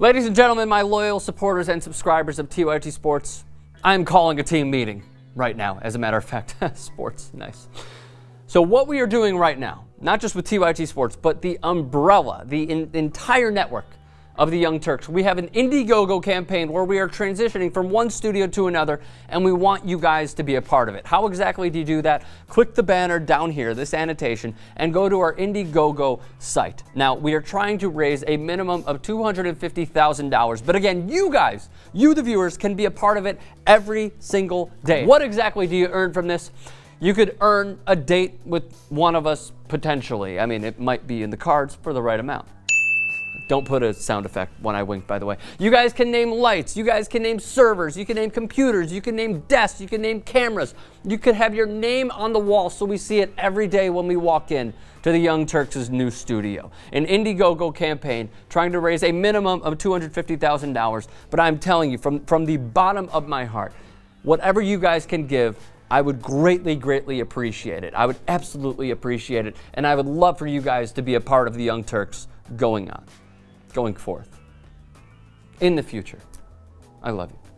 Ladies and gentlemen, my loyal supporters and subscribers of TYT Sports, I'm calling a team meeting right now, as a matter of fact. Sports, nice. So, what we are doing right now, not just with TYT Sports, but the umbrella, the in, entire network of the Young Turks. We have an Indiegogo campaign where we are transitioning from one studio to another, and we want you guys to be a part of it. How exactly do you do that? Click the banner down here, this annotation, and go to our Indiegogo site. Now, we are trying to raise a minimum of $250,000, but again, you guys, you the viewers, can be a part of it every single day. What exactly do you earn from this? You could earn a date with one of us potentially. I mean, it might be in the cards for the right amount. Don't put a sound effect when I wink, by the way. You guys can name lights. You guys can name servers. You can name computers. You can name desks. You can name cameras. You could have your name on the wall so we see it every day when we walk in to the Young Turks' new studio. An Indiegogo campaign trying to raise a minimum of $250,000. But I'm telling you, from, from the bottom of my heart, whatever you guys can give, I would greatly, greatly appreciate it. I would absolutely appreciate it. And I would love for you guys to be a part of the Young Turks going on going forth in the future. I love you.